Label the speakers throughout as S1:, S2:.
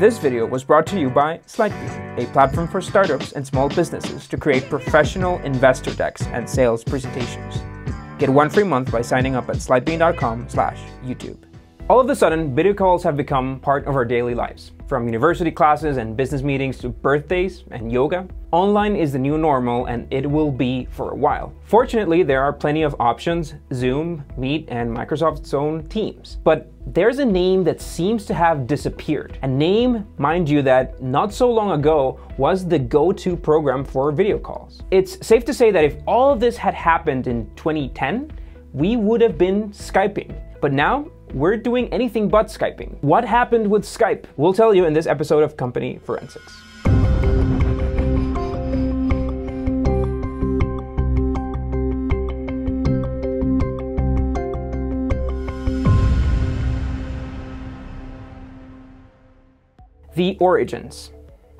S1: This video was brought to you by Slidebean, a platform for startups and small businesses to create professional investor decks and sales presentations. Get one free month by signing up at slidebean.com slash YouTube. All of a sudden, video calls have become part of our daily lives. From university classes and business meetings to birthdays and yoga, online is the new normal and it will be for a while. Fortunately, there are plenty of options Zoom, Meet, and Microsoft's own Teams. But there's a name that seems to have disappeared. A name, mind you, that not so long ago was the go to program for video calls. It's safe to say that if all of this had happened in 2010, we would have been Skyping. But now, we're doing anything but Skyping. What happened with Skype? We'll tell you in this episode of Company Forensics. The origins.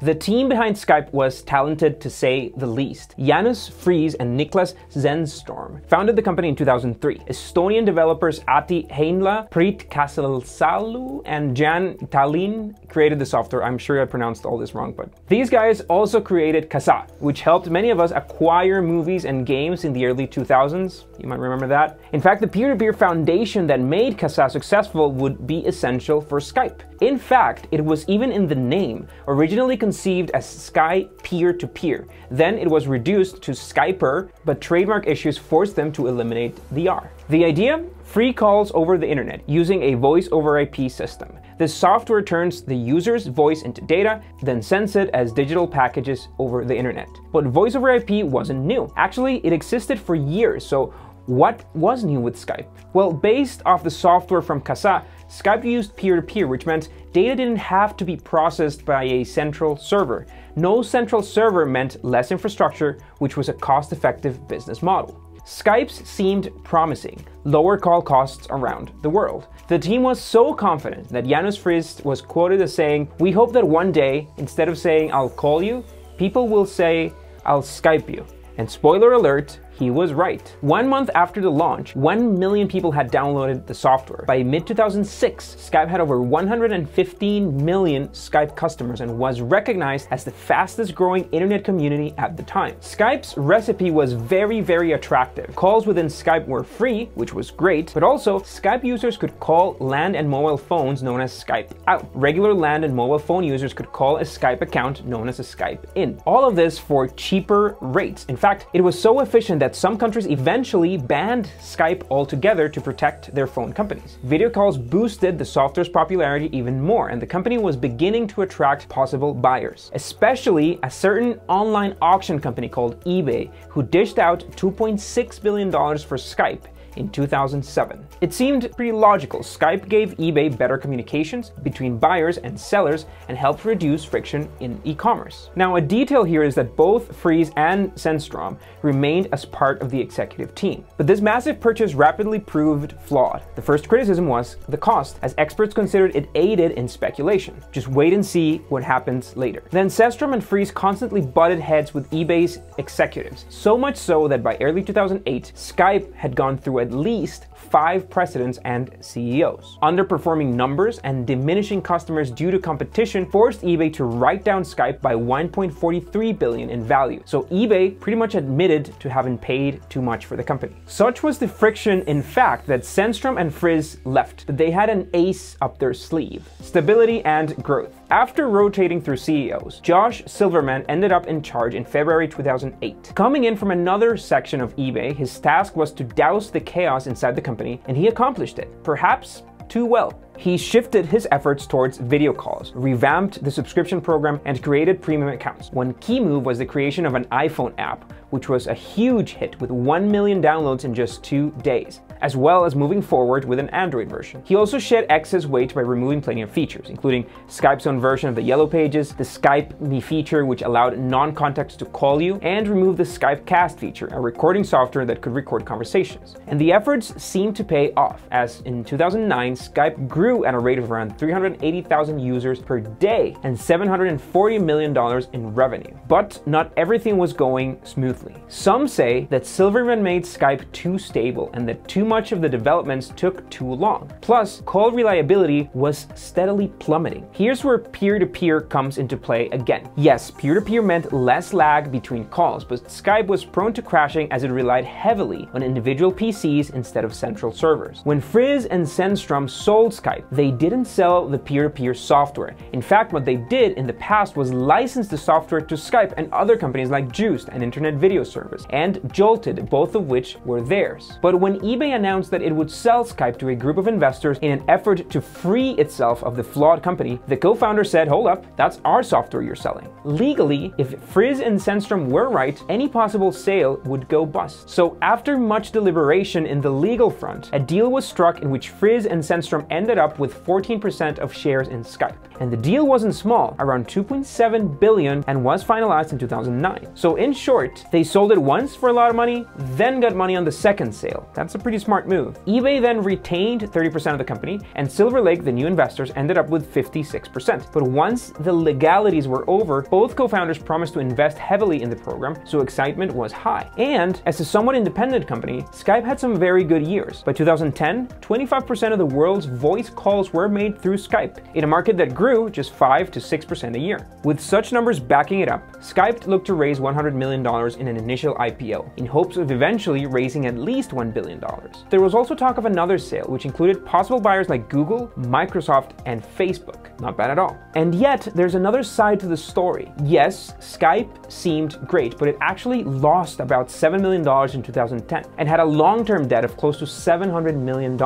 S1: The team behind Skype was talented to say the least. Janus Friis and Niklas Zennström founded the company in 2003. Estonian developers Ahti Heinla, Priit Kasesalu, and Jan Tallinn created the software. I'm sure I pronounced all this wrong, but these guys also created Kazaa, which helped many of us acquire movies and games in the early 2000s. You might remember that. In fact, the peer-to-peer -peer foundation that made Kazaa successful would be essential for Skype. In fact, it was even in the name, originally conceived as Sky peer-to-peer. Then it was reduced to Skyper, but trademark issues forced them to eliminate the R. The idea? Free calls over the internet using a voice over IP system. This software turns the user's voice into data, then sends it as digital packages over the internet. But voice over IP wasn't new. Actually, it existed for years, so what was new with Skype? Well, based off the software from Kazaa, Skype used peer-to-peer, -peer, which meant data didn't have to be processed by a central server. No central server meant less infrastructure, which was a cost-effective business model. Skype's seemed promising, lower call costs around the world. The team was so confident that Janus Friis was quoted as saying, We hope that one day, instead of saying I'll call you, people will say I'll Skype you. And spoiler alert, he was right. One month after the launch, 1 million people had downloaded the software. By mid 2006, Skype had over 115 million Skype customers and was recognized as the fastest growing internet community at the time. Skype's recipe was very, very attractive. Calls within Skype were free, which was great, but also Skype users could call land and mobile phones known as Skype out. Regular land and mobile phone users could call a Skype account known as a Skype in. All of this for cheaper rates. In fact, it was so efficient that some countries eventually banned Skype altogether to protect their phone companies. Video calls boosted the software's popularity even more, and the company was beginning to attract possible buyers, especially a certain online auction company called eBay, who dished out $2.6 billion for Skype in 2007. It seemed pretty logical. Skype gave eBay better communications between buyers and sellers and helped reduce friction in e-commerce. Now, a detail here is that both Friis and Zennström remained as part of the executive team. But this massive purchase rapidly proved flawed. The first criticism was the cost, as experts considered it aided in speculation. Just wait and see what happens later. Then Zennström and Friis constantly butted heads with eBay's executives, so much so that by early 2008, Skype had gone through a at least five presidents and CEOs. Underperforming numbers and diminishing customers due to competition forced eBay to write down Skype by 1.43 billion in value. So eBay pretty much admitted to having paid too much for the company. Such was the friction, in fact, that Zennström and Friis left. They had an ace up their sleeve, stability and growth. After rotating through CEOs, Josh Silverman ended up in charge in February 2008. Coming in from another section of eBay, his task was to douse the chaos inside the company, and he accomplished it. Perhaps too well. He shifted his efforts towards video calls, revamped the subscription program, and created premium accounts. One key move was the creation of an iPhone app, which was a huge hit with 1 million downloads in just two days as well as moving forward with an Android version. He also shed excess weight by removing plenty of features, including Skype's own version of the Yellow Pages, the Skype Me feature which allowed non-contacts to call you, and removed the Skype Cast feature, a recording software that could record conversations. And the efforts seemed to pay off, as in 2009, Skype grew at a rate of around 380,000 users per day and $740 million in revenue. But not everything was going smoothly. Some say that Silverman made Skype too stable and that too much of the developments took too long. Plus, call reliability was steadily plummeting. Here's where peer-to-peer -peer comes into play again. Yes, peer-to-peer -peer meant less lag between calls, but Skype was prone to crashing as it relied heavily on individual PCs instead of central servers. When Friis and Zennström sold Skype, they didn't sell the peer-to-peer -peer software. In fact, what they did in the past was license the software to Skype and other companies like Joost, an internet video service, and Joltid, both of which were theirs. But when eBay announced that it would sell Skype to a group of investors in an effort to free itself of the flawed company, the co-founder said, hold up, that's our software you're selling. Legally, if Friis and Zennström were right, any possible sale would go bust. So after much deliberation in the legal front, a deal was struck in which Friis and Zennström ended up with 14% of shares in Skype. And the deal wasn't small, around 2.7 billion, and was finalized in 2009. So in short, they sold it once for a lot of money, then got money on the second sale. That's a pretty smart move. eBay then retained 30% of the company, and Silver Lake, the new investors, ended up with 56%. But once the legalities were over, both co-founders promised to invest heavily in the program, so excitement was high. And as a somewhat independent company, Skype had some very good years. By 2010, 25% of the world's voice calls were made through Skype, in a market that grew just 5 to 6% a year. With such numbers backing it up, Skype looked to raise $100 million in an initial IPO, in hopes of eventually raising at least $1 billion. There was also talk of another sale, which included possible buyers like Google, Microsoft, and Facebook. Not bad at all. And yet, there's another side to the story. Yes, Skype seemed great, but it actually lost about $7 million in 2010 and had a long-term debt of close to $700 million.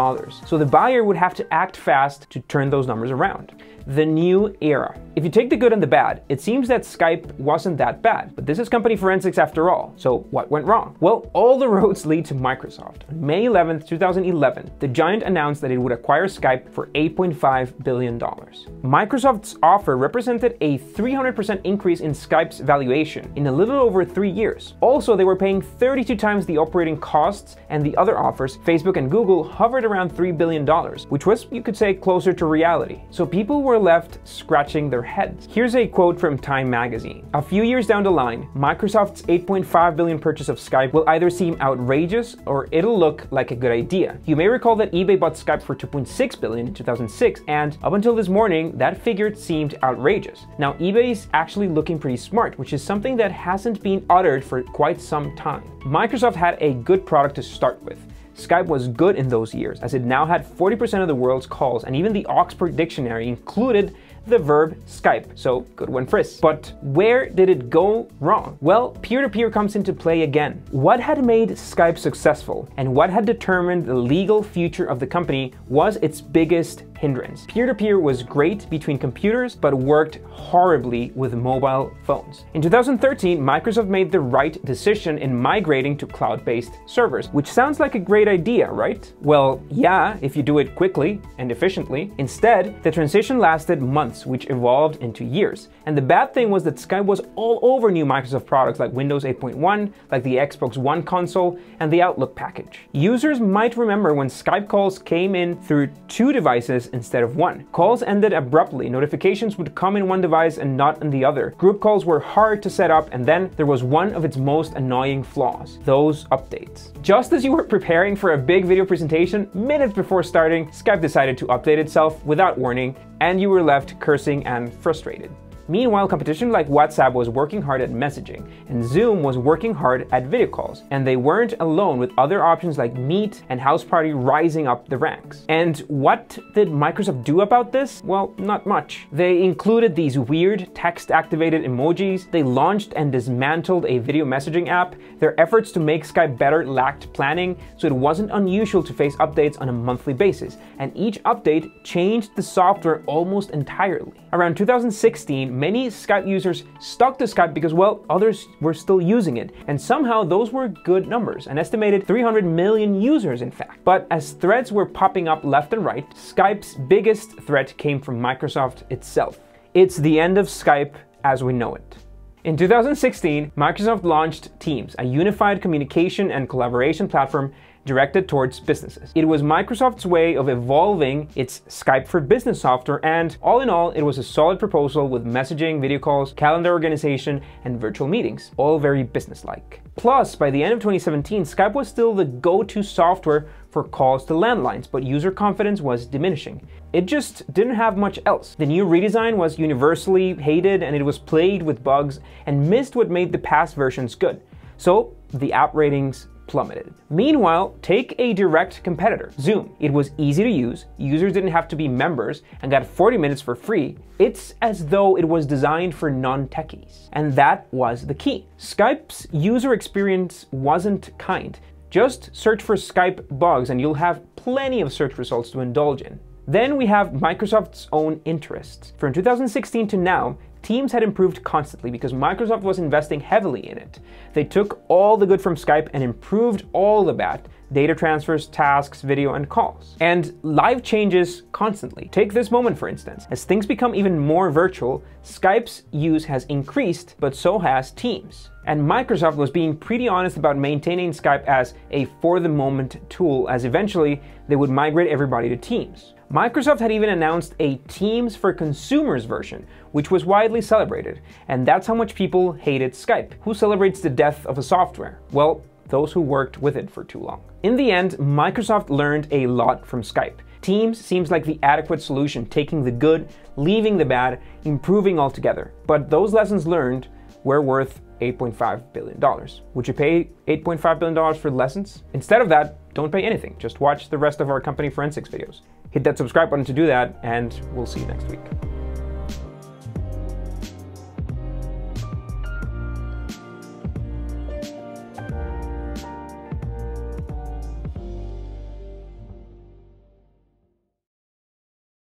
S1: So the buyer would have to act fast to turn those numbers around the new era. If you take the good and the bad, it seems that Skype wasn't that bad, but this is company forensics after all. So what went wrong? Well, all the roads lead to Microsoft. On May 11th, 2011, the giant announced that it would acquire Skype for $8.5 billion. Microsoft's offer represented a 300% increase in Skype's valuation in a little over three years. Also, they were paying 32 times the operating costs and the other offers, Facebook and Google hovered around $3 billion, which was, you could say, closer to reality. So people were left scratching their heads. Here's a quote from Time magazine. A few years down the line, Microsoft's 8.5 billion purchase of Skype will either seem outrageous or it'll look like a good idea. You may recall that eBay bought Skype for 2.6 billion in 2006 and up until this morning, that figure seemed outrageous. Now eBay's actually looking pretty smart, which is something that hasn't been uttered for quite some time. Microsoft had a good product to start with. Skype was good in those years, as it now had 40% of the world's calls, and even the Oxford Dictionary included the verb Skype, so good one Friis. But where did it go wrong? Well, peer-to-peer -peer comes into play again. What had made Skype successful and what had determined the legal future of the company was its biggest hindrance. Peer-to-peer -peer was great between computers, but worked horribly with mobile phones. In 2013, Microsoft made the right decision in migrating to cloud-based servers, which sounds like a great idea, right? Well, yeah, if you do it quickly and efficiently. Instead, the transition lasted months months, which evolved into years. And the bad thing was that Skype was all over new Microsoft products like Windows 8.1, like the Xbox One console, and the Outlook package. Users might remember when Skype calls came in through two devices instead of one. Calls ended abruptly, notifications would come in one device and not in the other. Group calls were hard to set up, and then there was one of its most annoying flaws, those updates. Just as you were preparing for a big video presentation, minutes before starting, Skype decided to update itself without warning, and you were left cursing and frustrated. Meanwhile, competition like WhatsApp was working hard at messaging, and Zoom was working hard at video calls. And they weren't alone with other options like Meet and House Party rising up the ranks. And what did Microsoft do about this? Well, not much. They included these weird text-activated emojis, they launched and dismantled a video messaging app, their efforts to make Skype better lacked planning, so it wasn't unusual to face updates on a monthly basis, and each update changed the software almost entirely. Around 2016, many Skype users stuck to Skype because, well, others were still using it. And somehow those were good numbers, an estimated 300 million users, in fact. But as threats were popping up left and right, Skype's biggest threat came from Microsoft itself. It's the end of Skype as we know it. In 2016, Microsoft launched Teams, a unified communication and collaboration platform directed towards businesses. It was Microsoft's way of evolving its Skype for Business software, and all in all, it was a solid proposal with messaging, video calls, calendar organization, and virtual meetings, all very businesslike. Plus, by the end of 2017, Skype was still the go-to software for calls to landlines, but user confidence was diminishing. It just didn't have much else. The new redesign was universally hated and it was plagued with bugs and missed what made the past versions good. So the app ratings plummeted. Meanwhile, take a direct competitor, Zoom. It was easy to use, users didn't have to be members, and got 40 minutes for free. It's as though it was designed for non-techies. And that was the key. Skype's user experience wasn't kind. Just search for Skype bugs and you'll have plenty of search results to indulge in. Then we have Microsoft's own interests. From 2016 to now, Teams had improved constantly because Microsoft was investing heavily in it. They took all the good from Skype and improved all the bad data transfers, tasks, video, and calls. And live changes constantly. Take this moment, for instance. As things become even more virtual, Skype's use has increased, but so has Teams. And Microsoft was being pretty honest about maintaining Skype as a for the moment tool, as eventually they would migrate everybody to Teams. Microsoft had even announced a Teams for Consumers version, which was widely celebrated. And that's how much people hated Skype. Who celebrates the death of a software? Well, those who worked with it for too long. In the end, Microsoft learned a lot from Skype. Teams seems like the adequate solution, taking the good, leaving the bad, improving altogether. But those lessons learned were worth $8.5 billion. Would you pay $8.5 billion for lessons? Instead of that, don't pay anything. Just watch the rest of our company forensics videos. Hit that subscribe button to do that, and we'll see you next week.